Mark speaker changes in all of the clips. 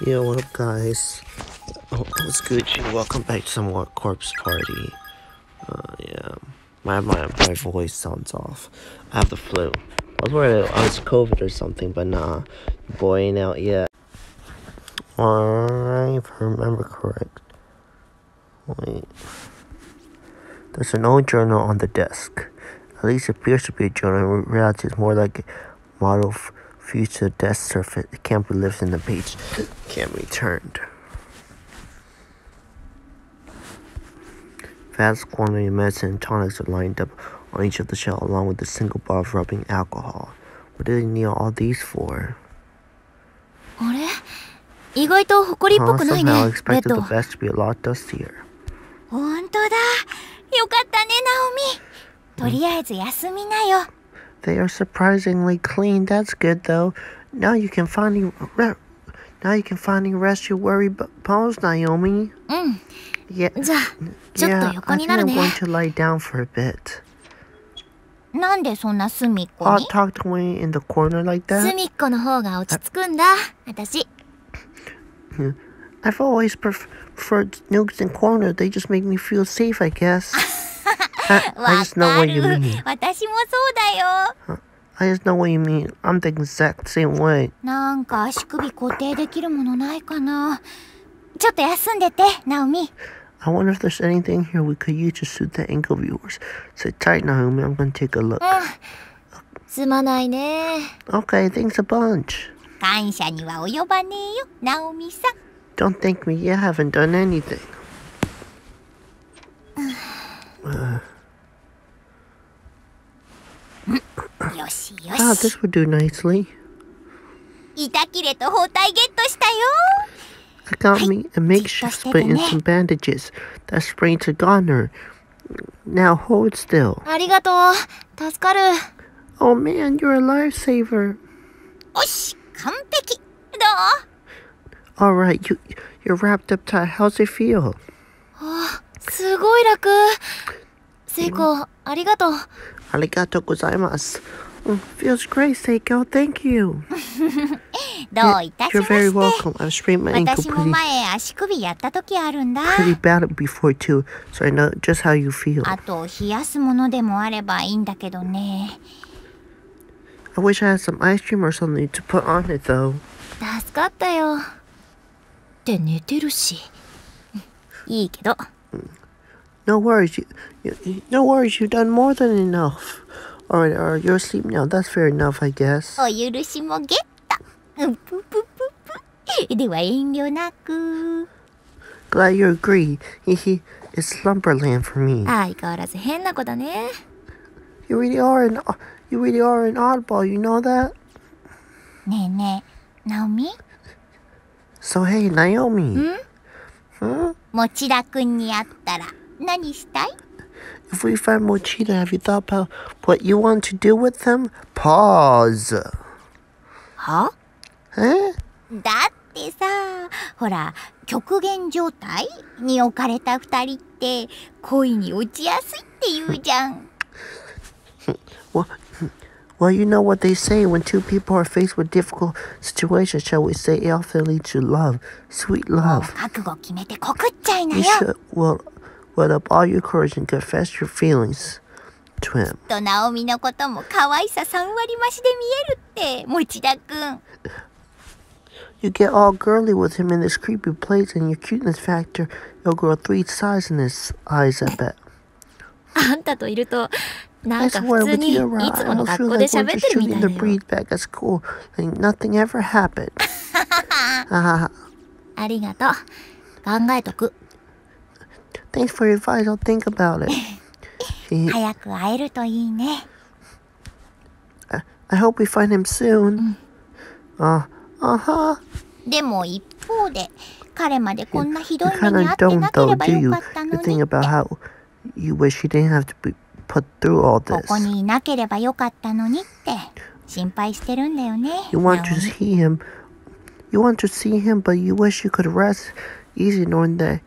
Speaker 1: Yo, what up, guys? Oh, it's Gucci. Welcome back to some more Corpse Party. Uh, yeah. My, my, my voice sounds off. I have the flu. I was worried I was COVID or something, but nah. Boy ain't out yet. Alright, if I remember correct. Wait. There's an old journal on the desk. At least it appears to be a journal. In reality, it's more like a model future desk surface. It can't be lifted in the page. Can't be turned. Vast quantity of medicine and tonics are lined up on each of the shelves, along with a single bar of rubbing alcohol. What do they need all these for?
Speaker 2: あれ意外と埃っぽ
Speaker 1: Huh?
Speaker 2: くないね
Speaker 1: Somehow I
Speaker 2: ベッ
Speaker 1: expected
Speaker 2: ド
Speaker 1: the vest to be a lot dustier.
Speaker 2: ほんとだよかったねナオミとりあえず休みなよ
Speaker 1: They are surprisingly clean. That's good, though. Now you can finally re- now you can finally rest your worry b- bones, Naomi.
Speaker 2: うん
Speaker 1: Yeah,
Speaker 2: じゃあちょっ
Speaker 1: yeah.
Speaker 2: と
Speaker 1: I
Speaker 2: 横
Speaker 1: think
Speaker 2: になる
Speaker 1: I'm
Speaker 2: ね
Speaker 1: going to lie down for a bit.
Speaker 2: なんでそんな隅っこ
Speaker 1: All
Speaker 2: に
Speaker 1: tucked away in the corner like that.
Speaker 2: 隅っこの方が落ち着くんだ私
Speaker 1: I've always pref- preferred nooks and corner. They just make me feel safe, I guess. I, I
Speaker 2: わ
Speaker 1: just know
Speaker 2: か
Speaker 1: what you
Speaker 2: る
Speaker 1: mean.
Speaker 2: 私もそうだよ
Speaker 1: I just know what you mean. I'm the exact same way.
Speaker 2: なんか足首固定できるものないかなちょっと休んでてナオミ
Speaker 1: I wonder if there's anything here we could use to suit the ankle of yours. Sit tight, Naomi. I'm gonna take a look.
Speaker 2: すまないね
Speaker 1: Okay, thanks a bunch.
Speaker 2: 感謝には及ばねえよナオミさん
Speaker 1: Don't thank me. You haven't done anything. Uh,
Speaker 2: よしよ
Speaker 1: ah,
Speaker 2: し
Speaker 1: this would do nicely.
Speaker 2: 板切れと包帯ゲットしたよ
Speaker 1: I got me a makeshift splint and some bandages. That sprains are goner. Now hold still.
Speaker 2: ありがとう助かる
Speaker 1: Oh man, you're a lifesaver.
Speaker 2: よし完璧ど
Speaker 1: All right, you you're wrapped up tight. How's it feel?
Speaker 2: うすごい楽セイコありがとう
Speaker 1: Arigato gozaimasu. Mm, feels great, Seiko. Thank you.
Speaker 2: どういたし
Speaker 1: You're
Speaker 2: ま
Speaker 1: very
Speaker 2: して
Speaker 1: welcome. I've sprained my ankle
Speaker 2: 私も
Speaker 1: pretty
Speaker 2: 前足首やった時あるんだ
Speaker 1: pretty bad before too, so I know just how you feel.
Speaker 2: あと冷やすものでもあればいいんだけどね
Speaker 1: I wish I had some ice cream or something to put on it though.
Speaker 2: 助かったよって寝てるしいいけど
Speaker 1: No worries, you, you, you- no worries. You've done more than enough. All right, all right, you're asleep now. That's fair enough, I guess.
Speaker 2: お許しもゲットうぷぷぷぷでは遠慮なく
Speaker 1: Glad you agree. He he, it's slumberland for me.
Speaker 2: 相変わらず変な子だね
Speaker 1: You really are an, you really are an oddball. You know that?
Speaker 2: ねえねえナオミ
Speaker 1: So hey, Naomi. Huh?
Speaker 2: 持田くんに会ったら 何したい
Speaker 1: If we find Mochita, have you thought about what you want to do with them? Pause.
Speaker 2: は
Speaker 1: Huh?
Speaker 2: だってさほら極限状態に置かれた二人って恋に落ちやすいって言うじゃん
Speaker 1: Well, well, you know what they say when two people are faced with difficult situations, shall we say, it often leads to love, sweet love.
Speaker 2: 覚悟決めて告っちゃいな
Speaker 1: You
Speaker 2: よ
Speaker 1: should, well, well up all your courage and confess your feelings to him.
Speaker 2: とナオミのことも可愛さ3割増しで見えるって持田くん
Speaker 1: You get all girly with him in this creepy place, and your cuteness factor, you'll grow three sizes in his eyes, I bet.
Speaker 2: あんたといるとな
Speaker 1: I
Speaker 2: んか
Speaker 1: swear,
Speaker 2: 普通
Speaker 1: with
Speaker 2: にい
Speaker 1: you around,
Speaker 2: つ
Speaker 1: I
Speaker 2: もの
Speaker 1: don't
Speaker 2: 学
Speaker 1: feel
Speaker 2: 校で
Speaker 1: like we're
Speaker 2: 喋っ
Speaker 1: just
Speaker 2: てるみ
Speaker 1: shooting
Speaker 2: た
Speaker 1: the
Speaker 2: いだよ
Speaker 1: breeze back at school, like nothing ever happened. Haha.
Speaker 2: ありがとう考えとく
Speaker 1: Thanks for your advice. I'll think about it. He-
Speaker 2: 早く会えるといいね
Speaker 1: I hope we find him soon. Uh, uh-huh.
Speaker 2: でも一方で彼までこんなひど
Speaker 1: You
Speaker 2: い目
Speaker 1: kind
Speaker 2: に
Speaker 1: of
Speaker 2: 遭ってな
Speaker 1: don't,
Speaker 2: け
Speaker 1: though,
Speaker 2: れば
Speaker 1: do
Speaker 2: よ
Speaker 1: you?
Speaker 2: かったの
Speaker 1: You think
Speaker 2: に
Speaker 1: about how you wish you didn't have to be put through all
Speaker 2: こ
Speaker 1: this.
Speaker 2: こにいなければよかったのにって心配してるんだよね
Speaker 1: You want
Speaker 2: ナ
Speaker 1: to
Speaker 2: オミ
Speaker 1: see him. You want to see him, but you wish you could rest easy knowing that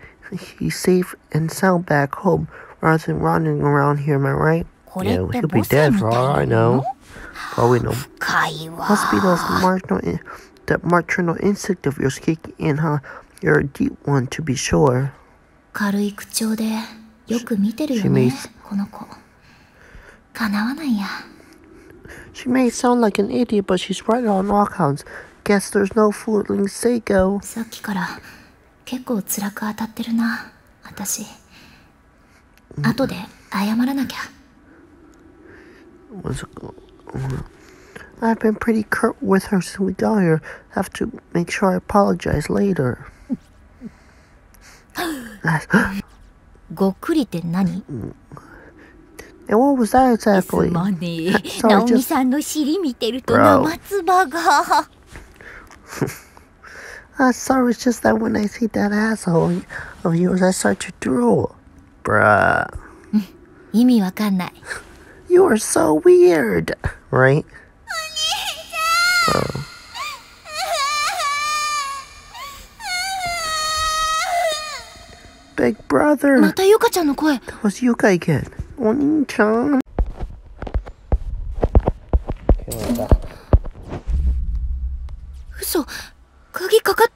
Speaker 1: he's safe and sound back home rather than running around here, am I right? Yeah, he'll be dead for all I know.
Speaker 2: Probably no.
Speaker 1: Must be those marginal, in- that maternal instinct of yours kicking in, huh? You're a deep one to be sure. She
Speaker 2: may,
Speaker 1: she may sound like an idiot, but she's right on all counts. Guess there's no fooling Seiko.
Speaker 2: 結構辛く当たってるな私後で謝らなきゃ
Speaker 1: I've been pretty curt with her since we got here. Have to make sure I apologize later.
Speaker 2: ごっくりって何
Speaker 1: And what was that
Speaker 2: す
Speaker 1: exactly?
Speaker 2: まねえナオミさんの尻見てると.生唾が
Speaker 1: Ah, sorry, it's just that when I see that asshole of yours, I start to drool. Bruh.
Speaker 2: 意味わかんない
Speaker 1: You are so weird. Right? Big brother.
Speaker 2: またゆかちゃんの声
Speaker 1: That was Yuka again. Onin-chan.
Speaker 2: 嘘 鍵かかっ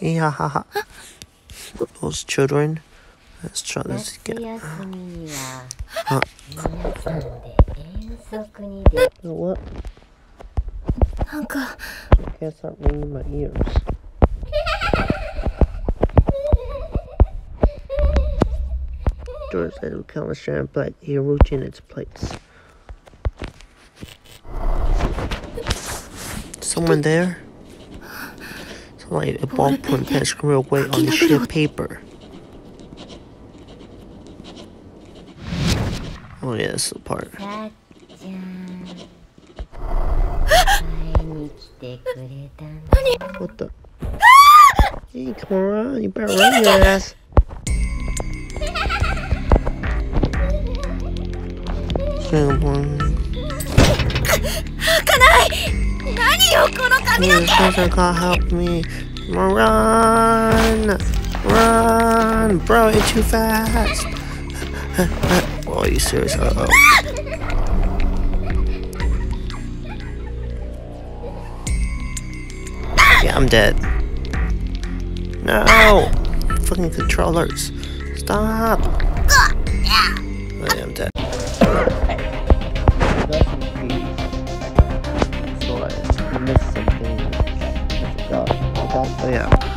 Speaker 1: Yeah, haha. Those children. Let's try this
Speaker 3: 夏
Speaker 1: again.
Speaker 3: 休みには
Speaker 1: あ
Speaker 3: 皆さんで遠足に出
Speaker 1: You know what?
Speaker 2: なんか
Speaker 1: I can't stop ringing my ears. George said we count a strand black here root in its place. someone there? It's like a ballpoint pen screwed away on the sheet of paper. Oh yeah, that's the part. what the? Hey, come on! you better run your ass. Come on. Please, Father God, help me. Run! Run! Bro, it's too fast! oh, are you serious? Uh oh. Yeah, I'm dead. No! Fucking controllers. Stop! Oh, yeah, I'm dead. Oh, yeah.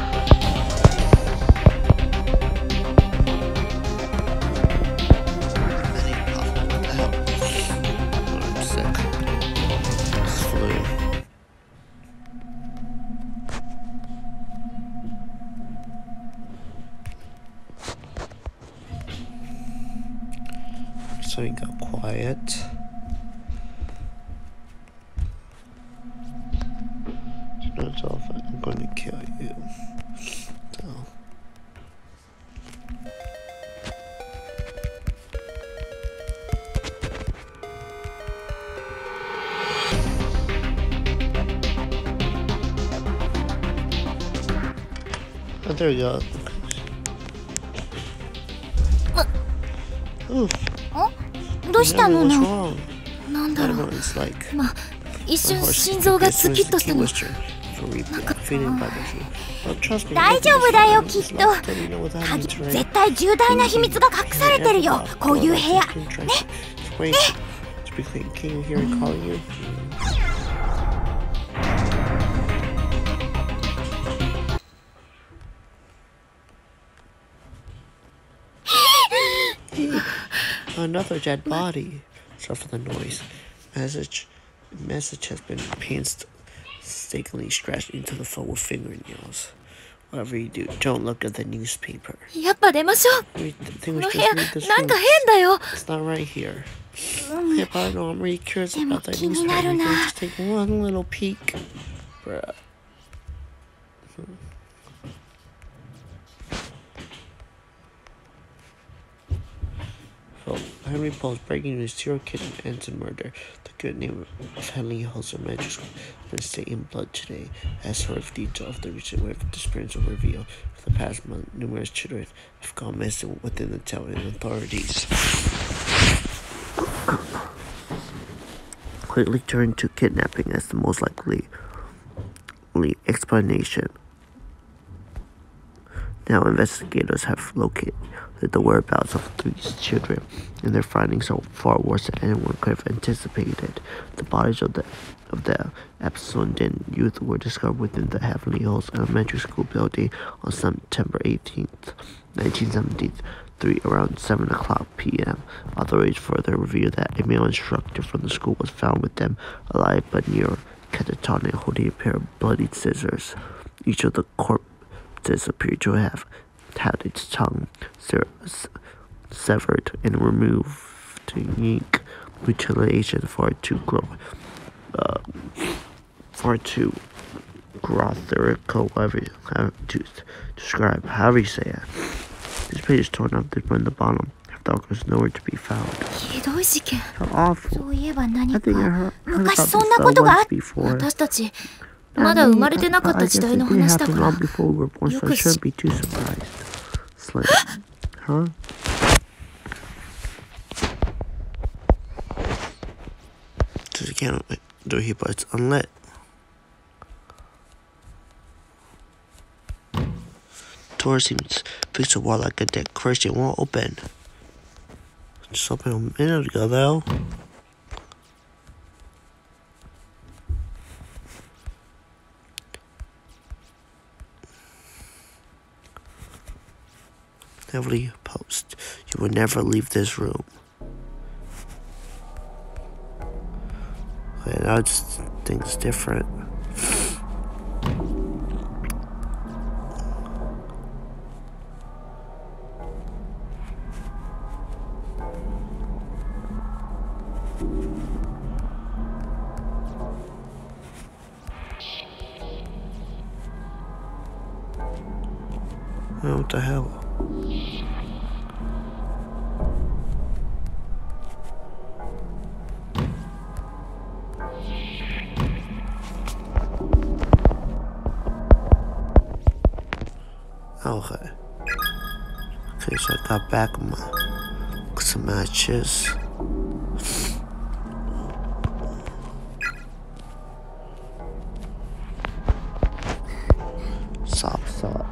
Speaker 2: どうしたのなんだろう、
Speaker 1: like、
Speaker 2: まあ、一瞬心臓がスキッとしたの。
Speaker 1: なんか、うん、
Speaker 2: 大丈夫だよ、きっと。鍵、絶対重大な秘密が隠されてるよ、こういう部屋。
Speaker 1: ね。ね。う Another dead body. Sorry for the noise. Message message has been painstakingly scratched into the phone with fingernails. Whatever you do, don't look at the newspaper.
Speaker 2: やっぱ出ましょう
Speaker 1: Read the thing
Speaker 2: こ
Speaker 1: was
Speaker 2: の
Speaker 1: just
Speaker 2: 部屋
Speaker 1: read this
Speaker 2: なんか
Speaker 1: room.
Speaker 2: 変だよ
Speaker 1: It's not right here. Yeah, but I know I'm really curious
Speaker 2: でも
Speaker 1: about that
Speaker 2: 気に
Speaker 1: newspaper.
Speaker 2: なる
Speaker 1: You
Speaker 2: な
Speaker 1: can just take one little peek. Bruh. So, Henry Paul's breaking news serial kidnap ends in murder. The good name of Heavenly Host Magic School has in blood today. As of detail of the recent wave of disappearance reveal. For the past month, numerous children have gone missing within the town and authorities. quickly turned to kidnapping as the most likely explanation. Now, investigators have located the whereabouts of three children, and their findings are far worse than anyone could have anticipated. The bodies of the of the Absondon youth were discovered within the Heavenly Host Elementary School building on September 18th, 1973, around 7 o'clock p.m. Authorities further revealed that a male instructor from the school was found with them alive but near catatonic, holding a pair of bloodied scissors. Each of the this appears to have had its tongue severed and removed to unique mutilation far too gross. Uh, far too grotherical, however, to describe, how you say it. This page is torn up from the bottom. Dog was nowhere to be found. How awful. I think I heard, heard about this once before.
Speaker 2: 私たちまだ生まれてなかった時代の話だから
Speaker 1: I guess it didn't happen long before we were born, so I
Speaker 2: よくし
Speaker 1: shouldn't be too surprised. Slim. Huh? Just can't do here, but it's unlit. Door seems fixed a wall like a decoration. It won't open. Just opened a minute ago, though. Heavily post. You will never leave this room. Okay, now just things different. Babakma some matches. Stop, stop.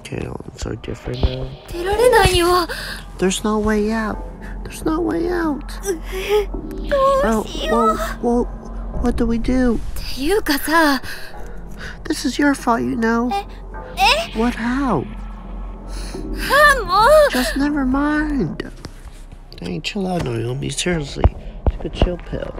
Speaker 1: Okay, I'm so different now. There's no way out. There's no way out. oh, whoa, what do we do? This is your fault, you know. Eh, what how? Just never mind. Dang, chill out, Naomi. Seriously. Take a chill pill.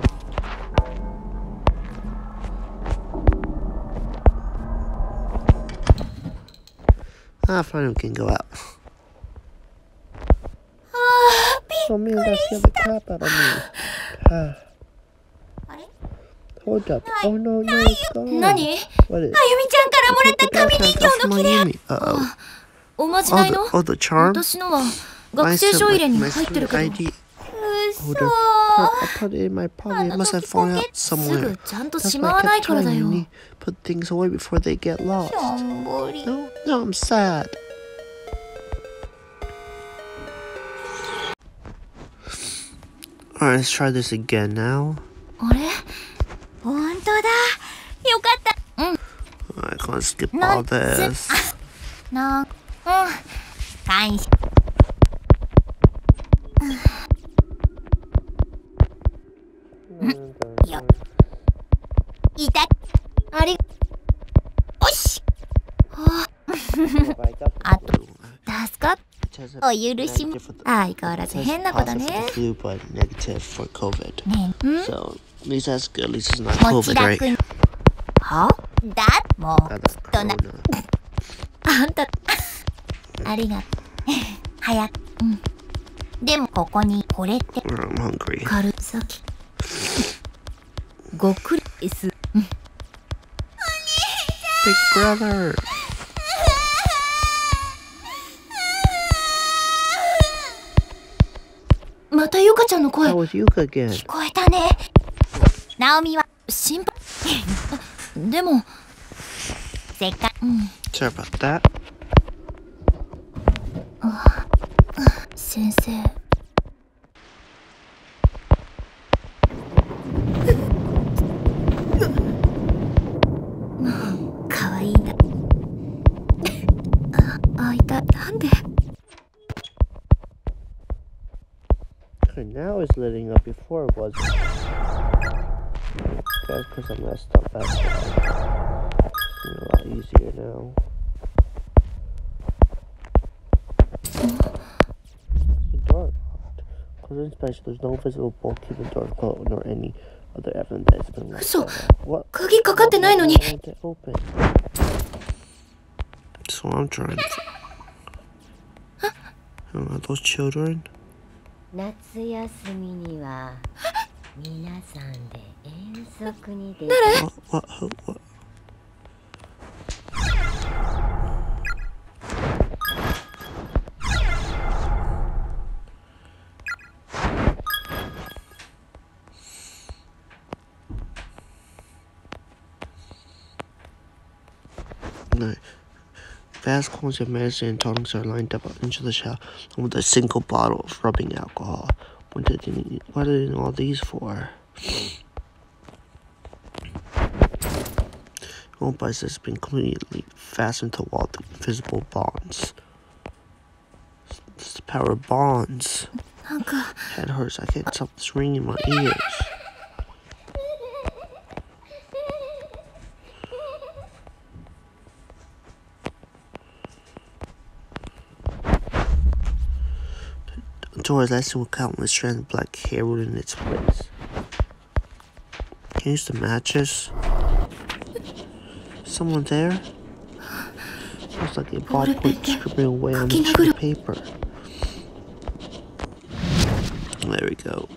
Speaker 1: Ah, finally we can go out. Oh, so mean that's the crap out of me. Ah. hold up. Oh no, no, it's gone.
Speaker 2: 何あ
Speaker 1: What is?
Speaker 2: ゆみちゃんからもらった紙人形の切れ
Speaker 1: Mayumi. Uh oh.
Speaker 2: おまじ
Speaker 1: Oh,
Speaker 2: ない
Speaker 1: the,
Speaker 2: の
Speaker 1: oh, the charm?
Speaker 2: 私のは学生書入れに入ってるけど
Speaker 1: ID
Speaker 2: う
Speaker 1: holder.
Speaker 2: そ
Speaker 1: I put it in my pocket. It
Speaker 2: あ
Speaker 1: must
Speaker 2: の
Speaker 1: have
Speaker 2: 時ポ
Speaker 1: fallen
Speaker 2: ケ
Speaker 1: out
Speaker 2: す
Speaker 1: somewhere.
Speaker 2: ぐちゃんと
Speaker 1: That's
Speaker 2: し
Speaker 1: why
Speaker 2: ま
Speaker 1: I
Speaker 2: わない
Speaker 1: kept
Speaker 2: からだ
Speaker 1: telling you
Speaker 2: よ
Speaker 1: need put things away before they get lost.
Speaker 2: しょんぼり
Speaker 1: No, no, I'm sad. Alright, let's try this again now.
Speaker 2: あれ 本当だ。よかった。うん。
Speaker 1: I can skip all this.
Speaker 2: なんうん感謝お許し相変わらず変なことね。ね。
Speaker 1: So, Miss a s k
Speaker 2: e r
Speaker 1: あ
Speaker 2: だもう、あんた、ありがとう。早く。でも、ここに、これって。カ。ごく。ちゃん
Speaker 1: Big
Speaker 2: またゆかちゃんの声。聞こえたね。ナオミは心配でもせっかく、うん、
Speaker 1: Sorry about that あ
Speaker 2: 先生
Speaker 4: かわいいなあいたなんで
Speaker 1: Now is letting up before it wasn't. That's because I messed up. That's why. It's a lot easier now. It's dark. Close inspection. There's no visible bulky in the door closed nor any other evidence that it's been
Speaker 4: So,
Speaker 1: down. What?
Speaker 4: 鍵かかってないのに
Speaker 1: open? That's what I'm trying to. Are those children?
Speaker 3: 夏休みには
Speaker 1: What, what, what? No. Vast quantities medicine and tongs are lined up into the with a single bottle of rubbing alcohol. What did you need, what are you all these for? Old body has been completely fastened to all the invisible bonds. It's the power of bonds. Head hurts. I can't stop this ringing in my ears. Tora's lesson will count with strand black hair in its place. Can you use the matches? Someone there? Looks like a body quit scribbling away on the sheet of paper. There we go.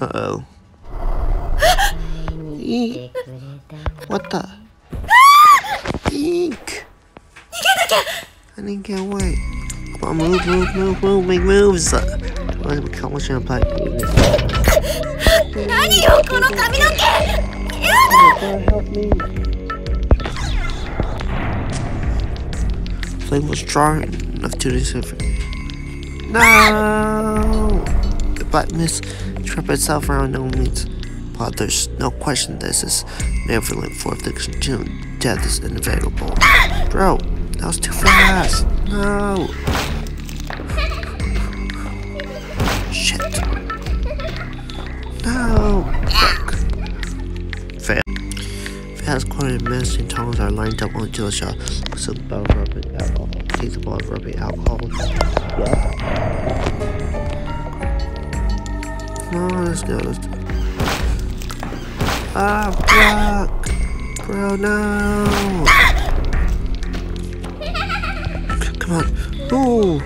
Speaker 3: Uh-oh.
Speaker 1: what the? I didn't get away. Come on, move, move, move, move, make moves! Uh, Why we call it black baby?
Speaker 4: 何よこの髪の毛
Speaker 1: help me! Flame was strong enough to deceive No! The black mist trap itself around no means. But there's no question this is Neverland fourth June. Death is inevitable. Bro, that was too fast. No. Shit. No. Fuck. Fail. Fast quantity medicine tongues are lined up onto the shelf with some bottle of rubbing alcohol. Take the bottle of rubbing alcohol. Yeah. No, let's go. Let's do Ah, fuck. Bro, no. Come on. Ooh.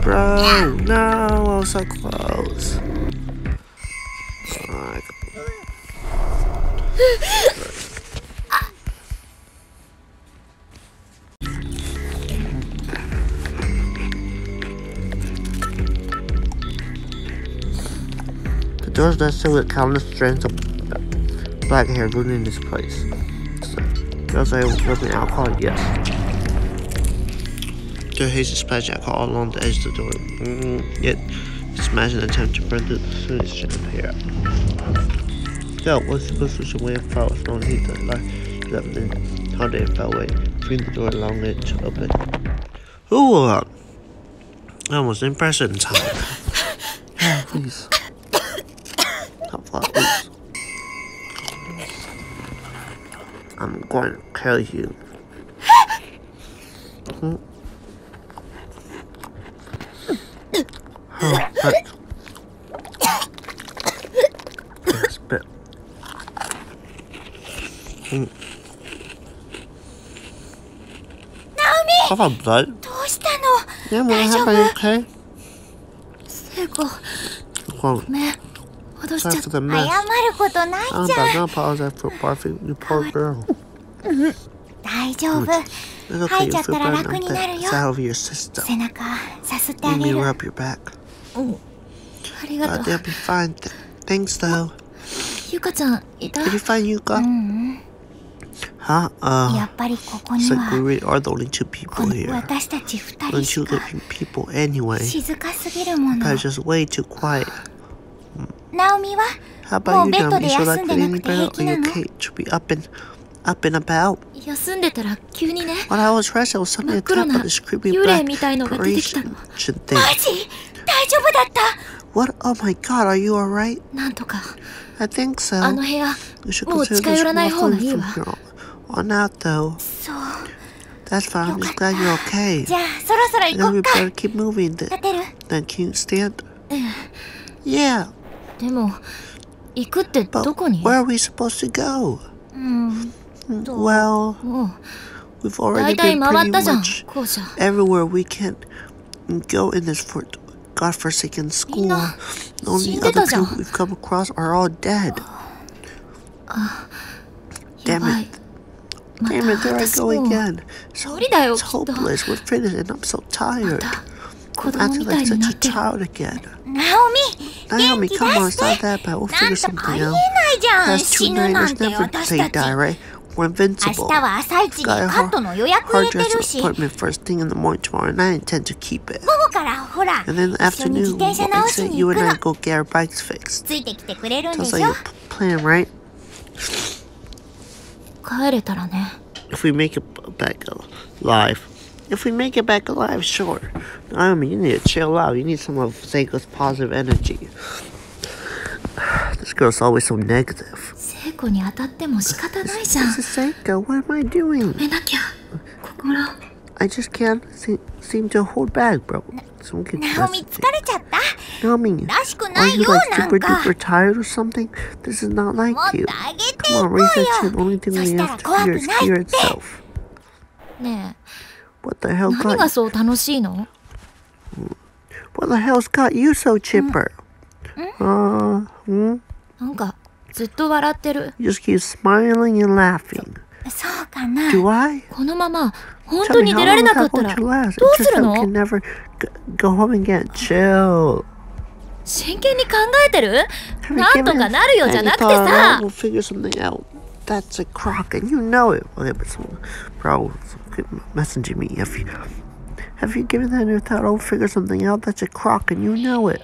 Speaker 1: Bro, no. I was so close. The door's dusted with countless strands of black hair in this place. So, does I rubbing alcohol? Yes. There hazy splash alcohol along the edge of the door. Mm, yet, smash an attempt to burn the soonest of hair. So, what's the position way of power from heat the light left in how they fell away, freeing the door allowing it to open. Ooh, uh, almost impression time. Please. I'm going to kill you. Hmm. Oh, but... Yeah, spit. Hmm. Have a blood?
Speaker 4: どうしたの
Speaker 1: Yeah, what happened? Okay.
Speaker 4: 聖子
Speaker 1: Well,
Speaker 4: ごめん脅しちゃ
Speaker 1: sorry
Speaker 4: っ
Speaker 1: for
Speaker 4: た
Speaker 1: the
Speaker 2: 謝
Speaker 1: mess.
Speaker 2: ることない
Speaker 1: I'm
Speaker 2: じゃ
Speaker 1: about
Speaker 2: ん
Speaker 1: to apologize for barfing, you poor girl.
Speaker 2: 大丈夫
Speaker 1: It's okay,
Speaker 2: 吐い
Speaker 1: you
Speaker 2: ちゃった
Speaker 1: feel
Speaker 2: ら
Speaker 1: bad.
Speaker 2: 楽
Speaker 1: I'm
Speaker 2: になる
Speaker 1: dead.
Speaker 2: よ
Speaker 1: It's out of your system.
Speaker 2: 背中さすってあ
Speaker 1: Let
Speaker 2: げ
Speaker 1: me
Speaker 2: る
Speaker 1: rub your back.
Speaker 4: ありが
Speaker 1: Uh,
Speaker 4: とう
Speaker 1: they'll be fine. Th- Thanks, though.
Speaker 4: ゆかちゃんいた
Speaker 1: Did you find Yuka?
Speaker 2: うん
Speaker 1: Huh?
Speaker 2: や
Speaker 1: Uh,
Speaker 2: っぱりここに
Speaker 1: it's like
Speaker 2: は
Speaker 1: we really are the only two
Speaker 2: こ
Speaker 1: people
Speaker 2: の
Speaker 1: here.
Speaker 2: 私たち二人
Speaker 1: Only
Speaker 2: し
Speaker 1: two
Speaker 2: か
Speaker 1: living people anyway.
Speaker 2: 静かすぎるもの
Speaker 1: But it's just way too quiet.
Speaker 2: ナオミは
Speaker 1: How
Speaker 2: も
Speaker 1: about
Speaker 2: う
Speaker 1: you,
Speaker 2: ベッド
Speaker 1: Dom?
Speaker 2: で
Speaker 1: You feel
Speaker 2: 休
Speaker 1: like
Speaker 2: んでな
Speaker 1: feeling
Speaker 2: くて
Speaker 1: better?
Speaker 2: 平
Speaker 1: Are
Speaker 2: 気な
Speaker 1: you
Speaker 2: の
Speaker 1: okay to be up and up and about.
Speaker 4: 休んでたら急にね
Speaker 1: While I was resting, I was suddenly
Speaker 4: 真っ黒
Speaker 1: attacked
Speaker 4: な
Speaker 1: by this creepy
Speaker 4: 幽霊
Speaker 1: black
Speaker 4: みたいのが出てきたの
Speaker 1: apparition thing.
Speaker 4: マジ大丈夫だった
Speaker 1: What? Oh my god, are you alright?
Speaker 4: なんとか
Speaker 1: I think so.
Speaker 4: あの部屋
Speaker 1: We should
Speaker 4: もう
Speaker 1: consider
Speaker 4: 近寄ら
Speaker 1: this
Speaker 4: ない方がいい
Speaker 1: from
Speaker 4: わ
Speaker 1: here on out, though.
Speaker 2: そう
Speaker 1: That's fine. I'm just glad you're okay.
Speaker 2: じゃあそろそろ行
Speaker 1: Then
Speaker 2: こ
Speaker 1: we
Speaker 2: っか
Speaker 1: better keep moving. Then,
Speaker 2: 立てる
Speaker 1: then can you stand? Yeah,
Speaker 4: でも行くって
Speaker 1: but
Speaker 4: どこに
Speaker 1: where are we supposed to go?
Speaker 2: うん。
Speaker 1: well, we've already been pretty much everywhere we can go in this fort, godforsaken school. The only other people we've come across are all dead. Damn it. Damn it, there I go again. So, it's hopeless. We're finished and I'm so tired. I'm acting like such a child again. Naomi!
Speaker 2: Naomi,
Speaker 1: come on, it's not that bad. We'll figure something out.
Speaker 2: That's
Speaker 1: two
Speaker 2: night,
Speaker 1: never
Speaker 2: played
Speaker 1: die, right? We're invincible. Got a hard, dress appointment first thing in the morning tomorrow, and I intend to keep it. And then you and I go get our bikes fixed. Sounds like a plan, right? If we make it back alive. If we make it back alive, sure. I mean, you need to chill out. You need some of Seiko's positive energy. This girl's always so negative.
Speaker 4: 聖子に当たっても仕方ないじゃん
Speaker 1: Seiko. What am I doing?
Speaker 4: めなきゃ心
Speaker 1: I just can't se- seem to hold back, bro.
Speaker 2: ナオミ疲れちゃった
Speaker 1: Naomi, are you
Speaker 2: よ
Speaker 1: like super
Speaker 2: か
Speaker 1: duper tired or something? This is not like you. Come
Speaker 2: こ
Speaker 1: on, research the only thing
Speaker 2: そ
Speaker 1: we have to fear is
Speaker 2: っ
Speaker 1: fear
Speaker 2: て
Speaker 1: itself.
Speaker 4: ね
Speaker 1: What the
Speaker 4: え
Speaker 1: hell
Speaker 4: 何
Speaker 1: got
Speaker 4: がそう楽しいの
Speaker 1: What the hell's got you so chipper? Uh, hmm?
Speaker 4: なんかずっと笑ってる
Speaker 1: You just keep smiling and laughing.
Speaker 2: そうかな
Speaker 1: Do I?
Speaker 4: このまま本当に出られなかったら?どうするの
Speaker 1: never go home again. Chill.
Speaker 4: 真剣に考えてるなんとかなるよじゃなくて?さ
Speaker 1: We'll figure something out. That's a crock, and you know it. Okay, but some, some, messaging me. Have you, have you given that any thought? I'll figure something out. That's a crock, and you know it.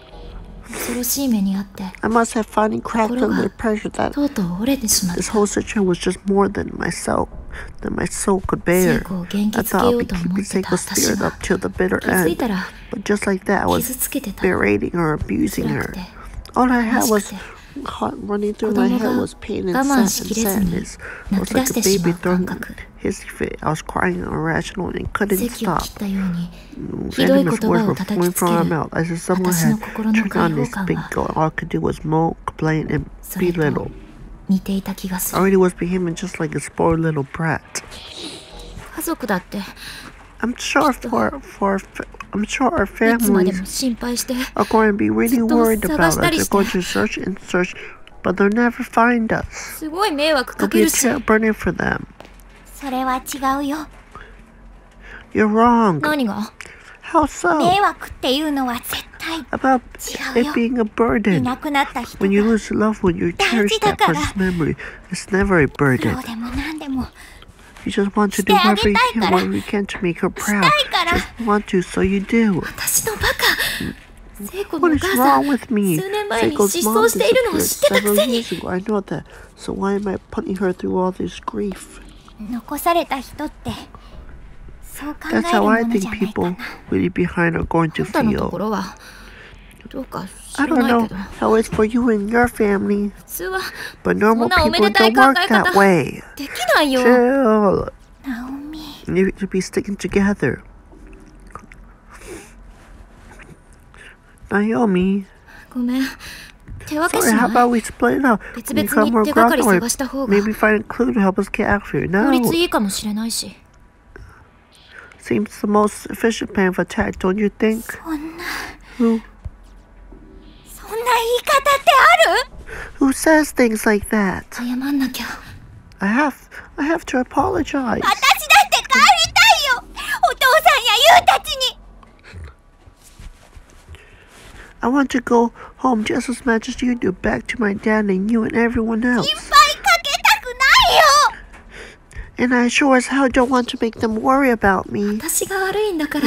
Speaker 4: 恐ろしい目にあって
Speaker 1: I must have finally cracked under the pressure that
Speaker 4: とうとう折れてしまった
Speaker 1: this whole situation was just more than myself, than my soul could
Speaker 4: 聖
Speaker 1: bear.
Speaker 4: 子を元気
Speaker 1: I
Speaker 4: づけ
Speaker 1: thought
Speaker 4: よ
Speaker 1: I'd
Speaker 4: う
Speaker 1: be
Speaker 4: と思
Speaker 1: keeping
Speaker 4: ってた
Speaker 1: Seiko's
Speaker 4: 私
Speaker 1: spirit
Speaker 4: が
Speaker 1: up till the bitter
Speaker 4: 気づい
Speaker 1: end.
Speaker 4: たら
Speaker 1: But just like that, I was
Speaker 4: 傷つけてた
Speaker 1: berating her, abusing
Speaker 4: 辛
Speaker 1: her.
Speaker 4: くて
Speaker 1: All I had
Speaker 4: 悲
Speaker 1: was
Speaker 4: しくて
Speaker 1: heart running through my head was pain and
Speaker 4: sadness
Speaker 1: and sadness. I was like a baby throwing his feet. I was crying irrational and couldn't stop.
Speaker 4: Mm,
Speaker 1: Venomous words were flowing from my mouth as if someone had turned on this big girl. All I could do was moan, complain, and belittle. I already was behaving just like a spoiled little brat. I'm sure for for I'm sure our families are going to be really worried about us. They're going to search and search, but they'll never find us. It'll be a trail burning for them. You're wrong. How so? About it being a burden. When you lose a loved one, you cherish that person's memory. It's never a burden. You just want to do whatever you can, whatever you can to make her proud. Just want to, so you do. What is wrong with me? Seiko's mom disappeared several years ago. I know that. So why am I putting her through all this grief? That's how I think people really behind are going to feel.
Speaker 4: ころはどうか知
Speaker 1: I
Speaker 4: ら
Speaker 1: don't
Speaker 4: ない
Speaker 1: know
Speaker 4: けど
Speaker 1: how it's for you and your family,
Speaker 4: 普通は
Speaker 1: but normal
Speaker 4: そんなおめ
Speaker 1: people
Speaker 4: でたい
Speaker 1: don't
Speaker 4: 考
Speaker 1: work
Speaker 4: え方
Speaker 1: that way.
Speaker 4: できないよ
Speaker 1: Chill.
Speaker 2: ナオミ
Speaker 1: You need to be sticking together. Naomi,
Speaker 4: ごめん手分けし
Speaker 1: sorry, how
Speaker 4: ない
Speaker 1: about we split it up?
Speaker 4: 別
Speaker 1: You
Speaker 4: 々
Speaker 1: come
Speaker 4: に
Speaker 1: more
Speaker 4: 手がかり
Speaker 1: Grothaway,
Speaker 4: 探した方が
Speaker 1: maybe find a clue to help us get out of here.
Speaker 4: 効
Speaker 1: No,
Speaker 4: 率いいかもしれないし
Speaker 1: seems the most efficient plan of attack, don't you think?
Speaker 2: そんな
Speaker 1: Who
Speaker 2: そんな言い 方ってある
Speaker 1: who says things like that?
Speaker 4: 謝んなきゃ
Speaker 1: I have I have to apologize.
Speaker 2: 私だって帰りたいよお父さんやユウたちに
Speaker 1: I want to go home just as much as you do, back to my dad and you and everyone else.
Speaker 2: いっぱいかけたくないよ
Speaker 1: And I sure as hell don't want to make them worry about me.
Speaker 4: 私が悪いんだから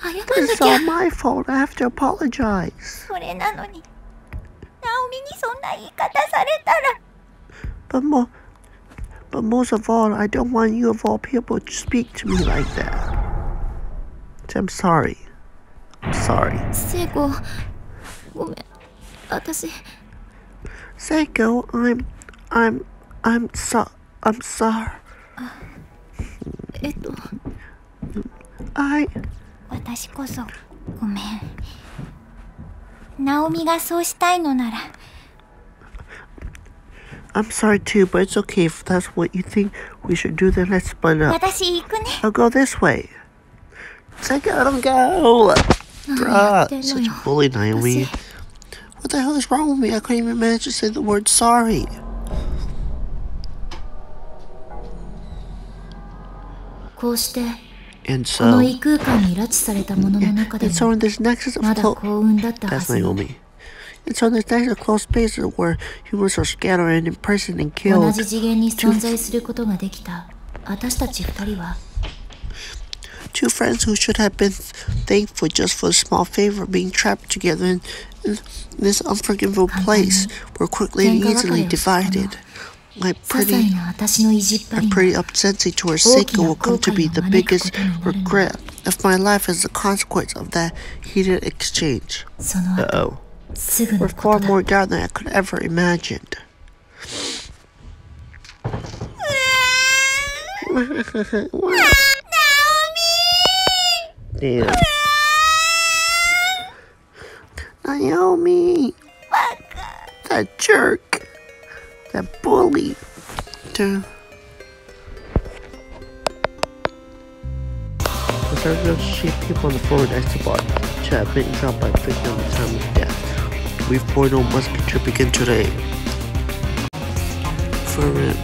Speaker 4: 謝んな
Speaker 1: It's
Speaker 4: きゃ
Speaker 1: all my fault. I have to apologize.
Speaker 2: それなのに ナオミにそんな言い方されたら
Speaker 1: But more, But most of all, I don't want you of all people to speak to me like that. I'm sorry. I'm sorry.
Speaker 4: 聖子ごめん私
Speaker 1: Seiko, I'm, I'm, I'm so, I'm sorry.
Speaker 4: えっと
Speaker 1: I,
Speaker 2: 私こそごめんナオミがそうしたいのなら
Speaker 1: I'm sorry too, but it's okay if that's what you think we should do, then let's split up. I'll go this way. Take out and
Speaker 4: go!
Speaker 1: Bruh, such a bully, Naomi. What the hell is wrong with me? I couldn't even manage to say the word sorry. And so, and so in this nexus of
Speaker 4: hope,
Speaker 1: that's Naomi. And so in this nexus of close spaces where humans are scattered and imprisoned and
Speaker 4: 同
Speaker 1: killed,
Speaker 4: じ次元に存在することができた私たち二人は
Speaker 1: two friends who should have been thankful just for a small favor being trapped together in, in this unforgivable place were quickly and easily divided. My
Speaker 4: 些細
Speaker 1: pretty
Speaker 4: な私の意地っ張
Speaker 1: My
Speaker 4: りが
Speaker 1: pretty obscenity towards Seiko will come to be the biggest regret of my life as a consequence of that heated exchange.
Speaker 4: その後
Speaker 1: Uh oh.
Speaker 4: with
Speaker 1: far more down than I could ever imagined. Damn. Naomi! That jerk! That bully! The... The several sheep people on the floor next to Bob. have been dropped by victim of time of death. We Porno must begin today. For minute.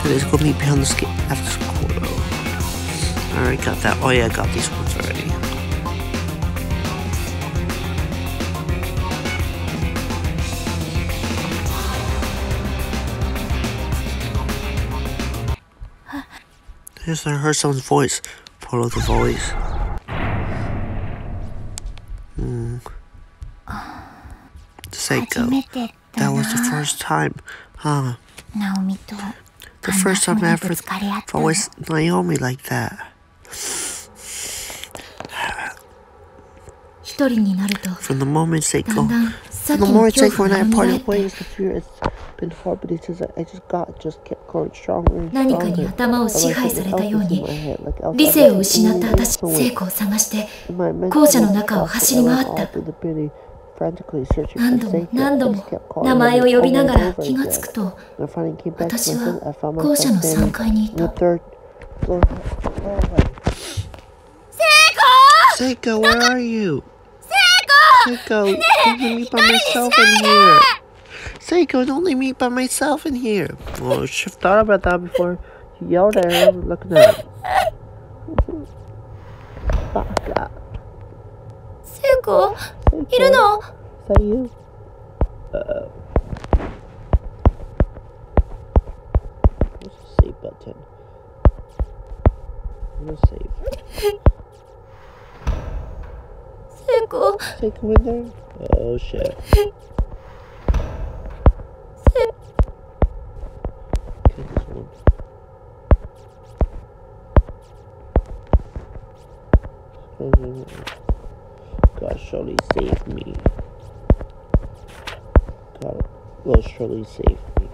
Speaker 1: Today's meet behind the skate after school though. I already got that. Oh yeah, I got these ones already. Yes, I heard someone's voice. Follow the voice. Seiko.
Speaker 2: めて
Speaker 1: That
Speaker 2: だ
Speaker 1: was the
Speaker 2: な
Speaker 1: first time, huh?
Speaker 2: ナオミと
Speaker 1: The first time
Speaker 2: あん
Speaker 1: I
Speaker 2: な風
Speaker 1: ever
Speaker 2: にぶつかり合ったの
Speaker 1: voiced Naomi like that.
Speaker 4: 一人になると
Speaker 1: From the moment
Speaker 4: だ
Speaker 1: Seiko,
Speaker 4: んだんさっ
Speaker 1: from
Speaker 4: き
Speaker 1: the
Speaker 4: の
Speaker 1: moment
Speaker 4: 恐
Speaker 1: Seiko
Speaker 4: 怖
Speaker 1: and
Speaker 4: が
Speaker 1: I
Speaker 4: 蘇っ
Speaker 1: parted
Speaker 4: て
Speaker 1: ways, the fear has been hard, but it says I just got, just kept growing stronger and
Speaker 4: 何か
Speaker 1: stronger.
Speaker 4: に頭を支配されたように
Speaker 1: Like I was in my head, like I was
Speaker 4: 理性を失った
Speaker 1: in
Speaker 4: 私
Speaker 1: my
Speaker 4: 聖子を探して
Speaker 1: My mental
Speaker 4: 校舎の中を走り回っ
Speaker 1: all
Speaker 4: た
Speaker 1: through the building, frantically searching
Speaker 4: 何
Speaker 1: for
Speaker 4: 度も
Speaker 1: Seiko.
Speaker 4: 何度
Speaker 1: I
Speaker 4: も
Speaker 1: just kept calling
Speaker 4: 名前を
Speaker 1: her
Speaker 4: 呼びなが
Speaker 1: over
Speaker 4: ら
Speaker 1: and over
Speaker 4: 気が
Speaker 1: again.
Speaker 4: つくと
Speaker 1: When I finally came back to
Speaker 4: 私
Speaker 1: myself,
Speaker 4: は
Speaker 1: I found
Speaker 4: 校舎の
Speaker 1: myself
Speaker 4: 3
Speaker 1: standing
Speaker 4: 階にい
Speaker 1: on the
Speaker 4: た
Speaker 1: third floor. Seiko, where are you? Seiko, don't leave me by myself in here. Seiko, don't leave me by myself in here. Well, I should have thought about that before you yelled at her. Look at that. Baka.
Speaker 4: 聖子 いるの
Speaker 1: Is that you? Uh, where's the save button? I'm gonna save.
Speaker 4: 聖子
Speaker 1: Seiko in there? Oh shit. Okay, this one. God, surely save me. God, will surely save me.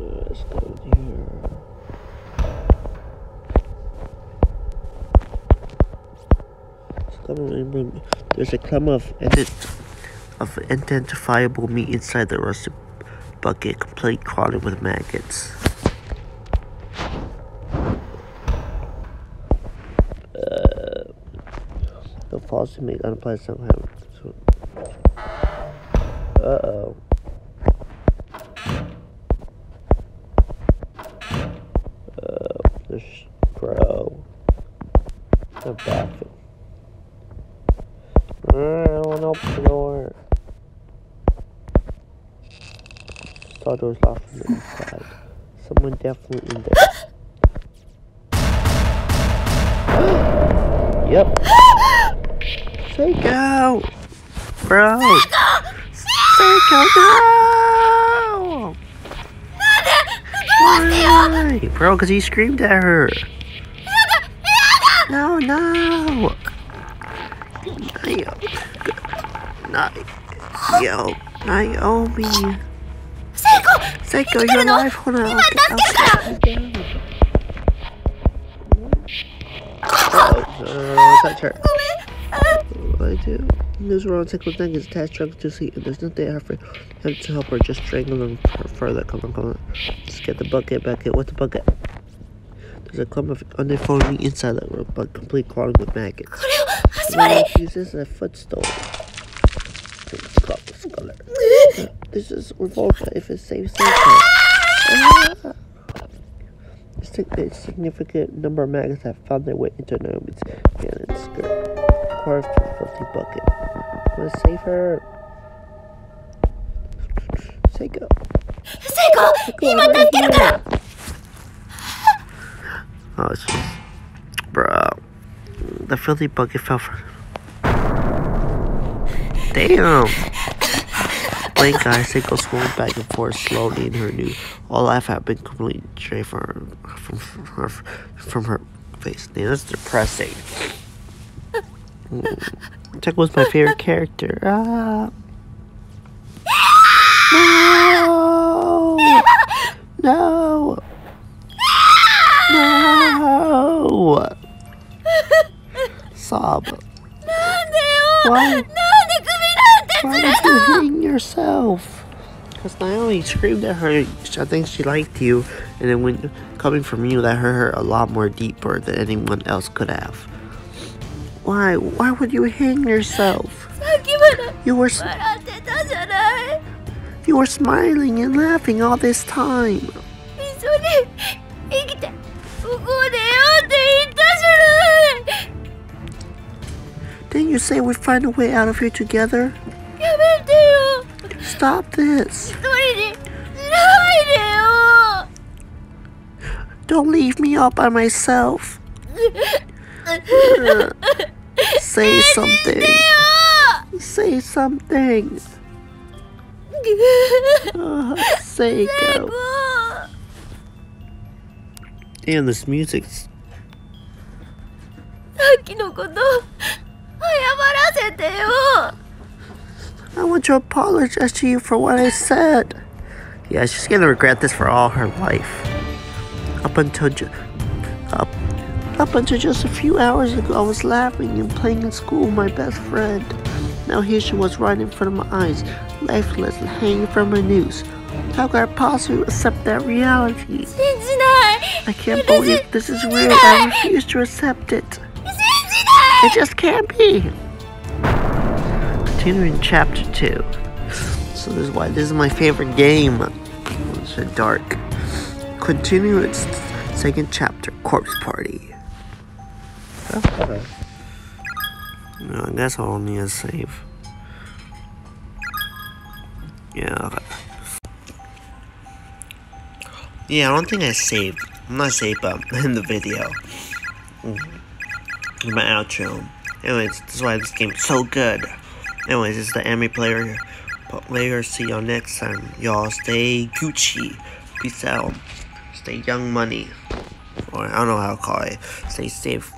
Speaker 1: Let's go here. There's a clump of of identifiable meat inside the rusted bucket, completely crawling with maggots. Falls to make unpleasant somehow. So, uh oh. Uh, there's grow. The bathroom. I don't want to open the door. Saw doors locked from the inside. Someone definitely in there. yep. Go! Bro! Say go! No! Why? Bro, because he screamed at her. No, no. Yo, Naomi.
Speaker 4: Seiko!
Speaker 1: Seiko, you're alive. Hold on. I'll I'll get you down. Oh, uh, touch her. 22. News This round, Tickle's thing is attached struggled to seat, and there's nothing I have to help her, just strangle them further. Come on, come on. Just get the bucket, back in. What's the bucket? There's a clump of uniformly inside that room, but complete clogged with maggots. Oh, this uses a footstool. This is revolver if it's safe, safe. Ah! a significant number of maggots have found their way into Naomi's hand and skirt her to the filthy bucket. Gonna save her. Seiko!
Speaker 4: Seiko! Seiko
Speaker 1: oh, jeez. Bro. The filthy bucket fell from. Damn! Wait, guys, Seiko swung back and forth slowly in her new. All life had been completely drained from her, from, from, her, from her face. Damn, that's depressing. Jack was my favorite character. Ah. No! No! No! Sob. Why? Why would you hang yourself? Because Naomi screamed at her. I think she liked you, and then when coming from you, that hurt her a lot more deeper than anyone else could have. Why? Why would you hang yourself? You were. You were smiling and laughing all this time. Didn't you say we'd find a way out of here together? Stop this. Don't leave me all by myself. Say something. Say something. Uh, Seiko. Damn, this music's
Speaker 4: さっきのこと謝らせてよ
Speaker 1: I want to apologize to you for what I said. Yeah, she's gonna regret this for all her life. Up until ju- up, up until just a few hours ago, I was laughing and playing in school with my best friend. Now here she was right in front of my eyes, lifeless and hanging from her noose. How could I possibly accept that reality? I can't believe this is real. I refuse to accept it. It just can't be. Continuing chapter 2. So this is why this is my favorite game. It's so dark. Continue its second chapter, Corpse Party. No, I guess I'll need a save. Yeah. okay. Yeah, I don't think I saved. I'm not saved, but in the video. In my outro. Anyways, that's why this game's so good. Anyways, this is the Anime Playa. Player, see y'all next time. Y'all stay Gucci. Peace out. Stay young money. Or I don't know how to call it. Stay safe.